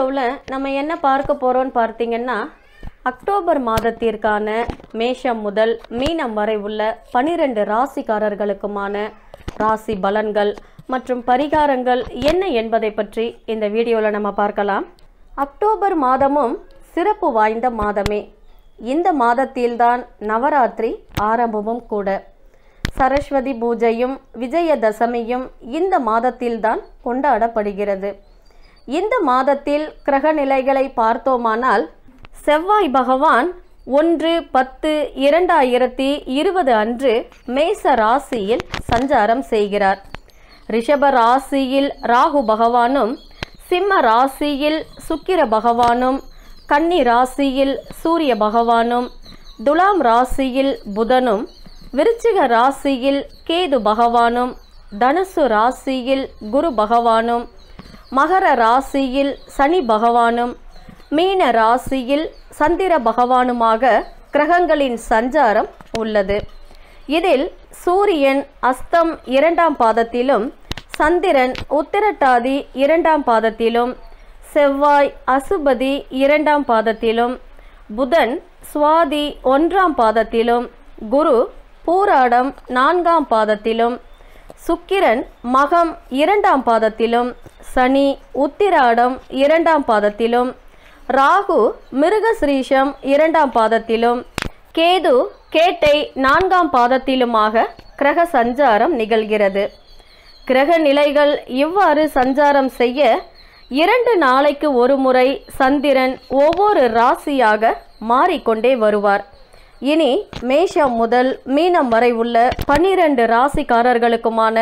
வீடியோவில் நம்ம என்ன பார்க்க போகிறோம்னு பார்த்தீங்கன்னா அக்டோபர் மாதத்திற்கான மேஷம் முதல் மீனம் வரை உள்ள பனிரெண்டு ராசிக்காரர்களுக்குமான ராசி பலன்கள் மற்றும் பரிகாரங்கள் என்ன என்பதை பற்றி இந்த வீடியோவில் நம்ம பார்க்கலாம். அக்டோபர் மாதமும் சிறப்பு வாய்ந்த மாதமே. இந்த மாதத்தில்தான் நவராத்திரி ஆரம்பமும் கூட. சரஸ்வதி பூஜையும் விஜயதசமியும் இந்த மாதத்தில்தான் கொண்டாடப்படுகிறது. இந்த மாதத்தில் கிரக நிலைகளை பார்த்தோமானால் செவ்வாய் பகவான் ஒன்று பத்து இரண்டாயிரத்தி இருபது அன்று மேச ராசியில் சஞ்சாரம் செய்கிறார். ரிஷப ராசியில் ராகு பகவானும் சிம்ம ராசியில் சுக்கிர பகவானும் கன்னி ராசியில் சூரிய பகவானும் துலாம் ராசியில் புதனும் விருச்சிக ராசியில் கேது பகவானும் தனுசு ராசியில் குரு பகவானும் மகர ராசியில் சனி பகவானும் மீன ராசியில் சந்திர பகவானுமாக கிரகங்களின் சஞ்சாரம் உள்ளது. இதில் சூரியன் அஸ்தம் இரண்டாம் பாதத்திலும் சந்திரன் உத்திரட்டாதி இரண்டாம் பாதத்திலும் செவ்வாய் அசுபதி இரண்டாம் பாதத்திலும் புதன் சுவாதி ஒன்றாம் பாதத்திலும் குரு பூராடம் நான்காம் பாதத்திலும் சுக்கிரன் மகம் இரண்டாம் பாதத்திலும் சனி உத்திராடம் இரண்டாம் பாதத்திலும் ராகு மிருகஸ்ரீஷம் இரண்டாம் பாதத்திலும் கேது கேட்டை நான்காம் பாதத்திலுமாக கிரக சஞ்சாரம் நிகழ்கிறது. கிரக நிலைகள் இவ்வாறு சஞ்சாரம் செய்ய இரண்டு நாளைக்கு ஒரு முறை சந்திரன் ஒவ்வொரு ராசியாக மாறிக்கொண்டே வருவார். இனி மேஷம் முதல் மீனம் வரை உள்ள பன்னிரண்டு ராசிக்காரர்களுக்குமான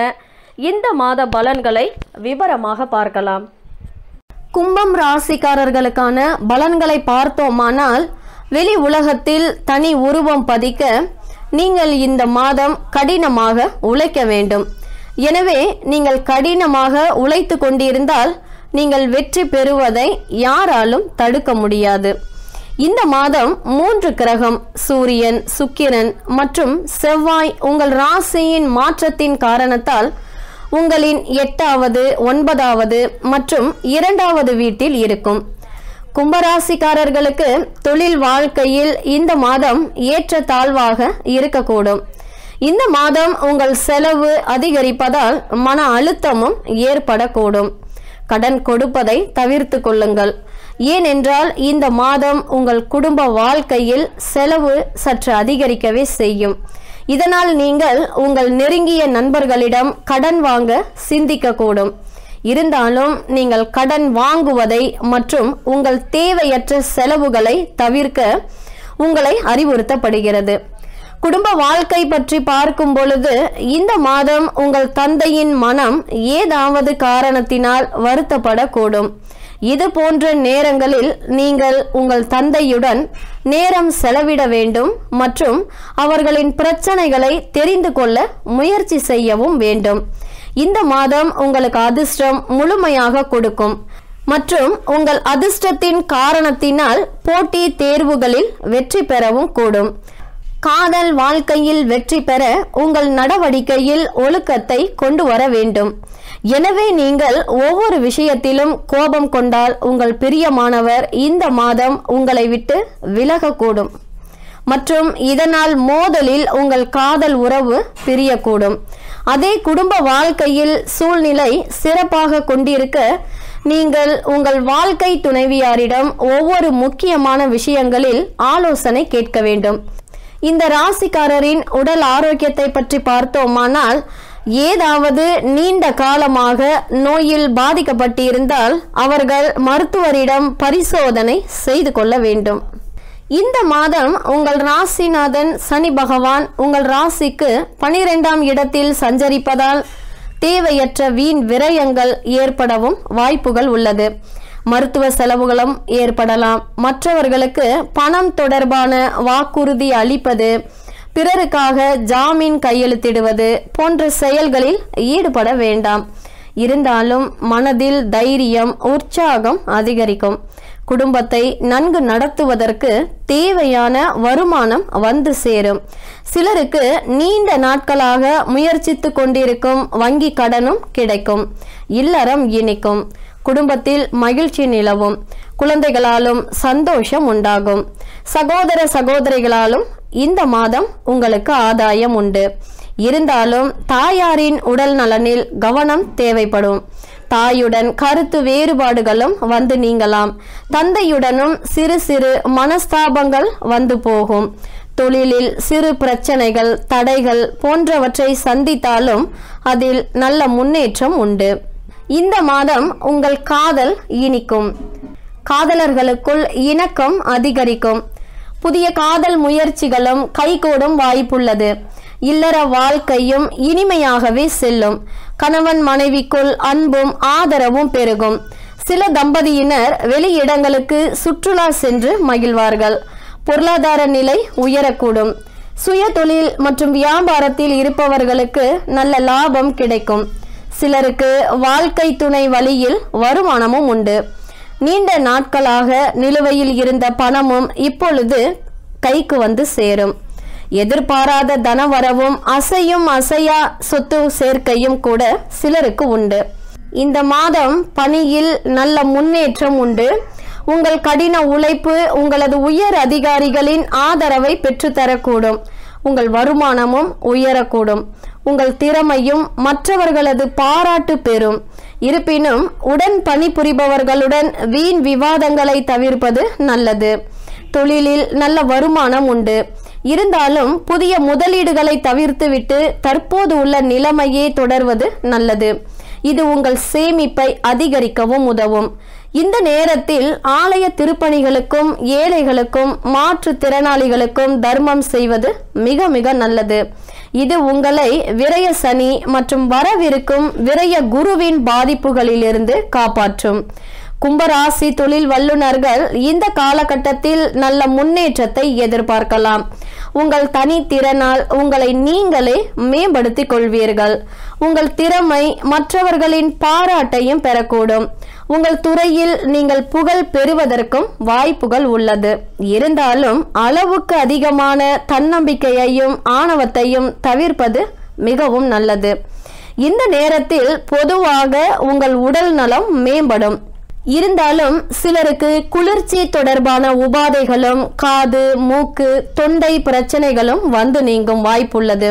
இந்த மாத பலன்களை விவரமாக பார்க்கலாம். கும்பம் ராசிக்காரர்களுக்கான பலன்களை பார்த்தோமானால் வெளி உலகத்தில் தனி உருவம் பதிக்க நீங்கள் இந்த மாதம் கடினமாக உழைக்க வேண்டும். எனவே நீங்கள் கடினமாக உழைத்து கொண்டிருந்தால் நீங்கள் வெற்றி பெறுவதை யாராலும் தடுக்க முடியாது. இந்த மாதம் மூன்று கிரகம் சூரியன் சுக்கிரன் மற்றும் செவ்வாய் உங்கள் ராசியின் மாற்றத்தின் காரணத்தால் உங்களின் எட்டாவது ஒன்பதாவது மற்றும் இரண்டாவது வீட்டில் இருக்கும். கும்பராசிக்காரர்களுக்கு தொழில் வாழ்க்கையில் இந்த மாதம் ஏற்ற தாழ்வாக இருக்கக்கூடும். இந்த மாதம் உங்கள் செலவு அதிகரிப்பதால் மன அழுத்தமும் ஏற்படக்கூடும். கடன் கொடுப்பதை தவிர்த்து கொள்ளுங்கள். ஏனென்றால் இந்த மாதம் உங்கள் குடும்ப வாழ்க்கையில் செலவு சற்று அதிகரிக்கவே செய்யும். இதனால் நீங்கள் உங்கள் நெருங்கிய நண்பர்களிடம் கடன் வாங்க சிந்திக்கக்கூடும். இருந்தாலும் நீங்கள் கடன் வாங்குவதை மற்றும் உங்கள் தேவையற்ற செலவுகளை தவிர்க்க உங்களை அறிவுறுத்தப்படுகிறது. குடும்ப வாழ்க்கை பற்றி பார்க்கும் பொழுது இந்த மாதம் உங்கள் தந்தையின் மனம் ஏதாவது காரணத்தினால் வருத்தப்படக்கூடும். இது போன்ற நேரங்களில் நீங்கள் உங்கள் தந்தையுடன் நேரம் செலவிட வேண்டும் மற்றும் அவர்களின் பிரச்சனைகளை தெரிந்து கொள்ள முயற்சி செய்யவும் வேண்டும். இந்த மாதம் உங்களுக்கு அதிர்ஷ்டம் முழுமையாக கொடுக்கும். மற்றும் உங்கள் அதிர்ஷ்டத்தின் காரணத்தினால் போட்டி தேர்வுகளில் வெற்றி பெறவும் கூடும். காதல் வாழ்க்கையில் வெற்றி பெற உங்கள் நடவடிக்கையில் ஒழுக்கத்தை கொண்டு வர வேண்டும். எனவே நீங்கள் ஒவ்வொரு விஷயத்திலும் கோபம் கொண்டால் உங்கள் பிரியமானவர் இந்த மாதம் உங்களை விட்டு விலகக்கூடும். மற்றும் இதனால் மோதலில் உங்கள் காதல் உறவு பிரியக்கூடும். அதே குடும்ப வாழ்க்கையில் சூழ்நிலை சிறப்பாக கொண்டிருக்க நீங்கள் உங்கள் வாழ்க்கை துணைவியாரிடம் ஒவ்வொரு முக்கியமான விஷயங்களில் ஆலோசனை கேட்க வேண்டும். இந்த ராசிக்காரரின் உடல் ஆரோக்கியத்தை பற்றி பார்த்தோமானால் ஏதாவது நீண்ட காலமாக நோயில் பாதிக்கப்பட்டிருந்தால் அவர்கள் மருத்துவரிடம் பரிசோதனை செய்து கொள்ள வேண்டும். இந்த மாதம் உங்கள் ராசிநாதன் சனி பகவான் உங்கள் ராசிக்கு பனிரெண்டாம் இடத்தில் சஞ்சரிப்பதால் தேவையற்ற வீண் விரயங்கள் ஏற்படவும் வாய்ப்புகள் உள்ளது. மருத்துவ செலவுகளும் ஏற்படலாம். மற்றவர்களுக்கு பணம் தொடர்பான வாக்குறுதி அளிப்பது பிறருக்காக ஜாமீன் கையெழுத்திடுவது போன்ற செயல்களில் ஈடுபட வேண்டாம். இருந்தாலும் மனதில் தைரியம் உற்சாகம் அதிகரிக்கும். குடும்பத்தை நன்கு நடத்துவதற்கு தேவையான வருமானம் வந்து சேரும். சிலருக்கு நீண்ட நாட்களாக முயற்சித்து கொண்டிருக்கும் வங்கி கடனும் கிடைக்கும். இல்லறம் இனிக்கும். குடும்பத்தில் மகிழ்ச்சி நிலவும். குழந்தைகளாலும் சந்தோஷம் உண்டாகும். சகோதர சகோதரிகளாலும் இந்த மாதம் உங்களுக்கு ஆதாயம் உண்டு. இருந்தாலும் தாயாரின் உடல் நலனில் கவனம் தேவைப்படும். தாயுடன் கருத்து வேறுபாடுகளும் வந்து நீங்கலாம். தந்தையுடனும் சிறு சிறு மனஸ்தாபங்கள் வந்து போகும். தொழிலில் சிறு பிரச்சனைகள் தடைகள் போன்றவற்றை சந்தித்தாலும் அதில் நல்ல முன்னேற்றம் உண்டு. இந்த மாதம் உங்கள் காதல் இனிக்கும். காதலர்களுக்குள் இணக்கம் அதிகரிக்கும். புதிய காதல் முயற்சிகளும் கைகூடும் வாய்ப்புள்ளது. இல்லற வாழ்க்கையும் இனிமையாகவே செல்லும். கணவன் மனைவிக்குள் அன்பும் ஆதரவும் பெருகும். சில தம்பதியினர் வெளியிடங்களுக்கு சுற்றுலா சென்று மகிழ்வார்கள். பொருளாதார நிலை உயரக்கூடும். சுய தொழில் மற்றும் வியாபாரத்தில் இருப்பவர்களுக்கு நல்ல லாபம் கிடைக்கும். சிலருக்கு வாழ்க்கை துணை வழியில் வருமானமும் உண்டு. நீண்ட நாட்களாக நிலுவையில் இருந்த பணமும் இப்பொழுது கைக்கு வந்து சேரும். எதிர்பாராத தனவரவும் அசையும் அசையா சொத்து சேர்க்கையும் கூட சிலருக்கு உண்டு. இந்த மாதம் பணியில் நல்ல முன்னேற்றம் உண்டு. உங்கள் கடின உழைப்பு உங்களது உயர் அதிகாரிகளின் ஆதரவை பெற்றுத்தரக்கூடும். உங்கள் வருமானமும் உயரக்கூடும். உங்கள் திறமையும் மற்றவர்களது பாராட்டு பெறும். இருப்பினும் உடன் பணிபுரிபவர்களுடன் வீண் விவாதங்களை தவிர்ப்பது நல்லது. தொழிலில் நல்ல வருமானம் உண்டு. இருந்தாலும் புதிய முதலீடுகளை தவிர்த்துவிட்டு தற்போது உள்ள நிலைமையே தொடர்வது நல்லது. இது உங்கள் சேமிப்பை அதிகரிக்கவும் உதவும். இந்த நேரத்தில் ஆலய திருப்பணிகளுக்கும் ஏழைகளுக்கும் மாற்றுத்திறனாளிகளுக்கும் தர்மம் செய்வது மிக மிக நல்லது. இது உங்களை விரய சனி மற்றும் வரவிருக்கும் விரய குருவின் பாதிப்புகளிலிருந்து காப்பாற்றும். கும்பராசி தொழில் வல்லுநர்கள் இந்த காலகட்டத்தில் நல்ல முன்னேற்றத்தை எதிர்பார்க்கலாம். உங்கள் தனித்திறனால் உங்களை நீங்களே மேம்படுத்திக் கொள்வீர்கள் உங்கள் திறமை மற்றவர்களின் பாராட்டையும் பெறக்கூடும். உங்கள் துறையில் நீங்கள் புகழ் பெறுவதற்கும் வாய்ப்புகள் உள்ளது. இருந்தாலும் அளவுக்கு அதிகமான தன்னம்பிக்கையையும் ஆணவத்தையும் தவிர்ப்பது மிகவும் நல்லது. இந்த நேரத்தில் பொதுவாக உங்கள் உடல் நலம் மேம்படும். இருந்தாலும் சிலருக்கு குளிர்ச்சி தொடர்பான உபாதைகளும் காது மூக்கு தொண்டை பிரச்சனைகளும் வந்து நீங்கும் வாய்ப்புள்ளது.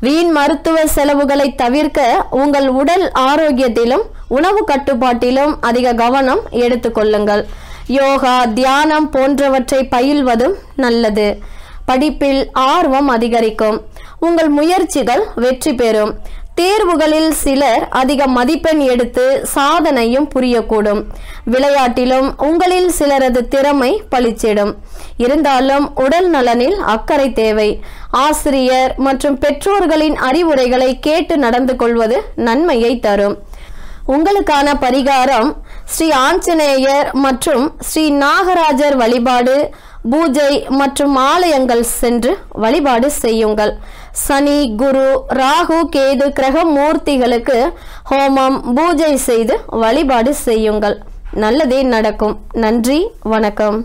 வீண் மருத்துவ செலவுகளை தவிர்க்க உங்கள் உடல் ஆரோக்கியத்திலும் உணவு கட்டுப்பாட்டிலும் அதிக கவனம் எடுத்துக்கொள்ளுங்கள் யோகா தியானம் போன்றவற்றை பயில்வதும் நல்லது. படிப்பில் ஆர்வம் அதிகரிக்கும். உங்கள் முயற்சிகள் வெற்றி பெறும். தேர்வுகளில் சிலர் அதிக மதிப்பெண் எடுத்து சாதனையும் புரியக்கூடும். விளையாட்டிலும் உங்களில் சிலரது திறமை பளிச்சிடும். இருந்தாலும் உடல் நலனில் அக்கறை தேவை. ஆசிரியர் மற்றும் பெற்றோர்களின் அறிவுரைகளை கேட்டு நடந்து கொள்வது நன்மையை தரும். உங்களுக்கான பரிகாரம் ஸ்ரீ ஆஞ்சநேயர் மற்றும் ஸ்ரீ நாகராஜர் வழிபாடு பூஜை மற்றும் ஆலயங்கள் சென்று வழிபாடு செய்யுங்கள். சனி குரு ராகு கேது கிரக மூர்த்திகளுக்கு ஹோமம் பூஜை செய்து வழிபாடு செய்யுங்கள். நல்லதே நடக்கும். நன்றி வணக்கம்.